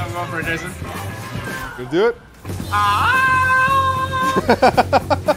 I'm going for it, Jason. Gonna do it? Ah!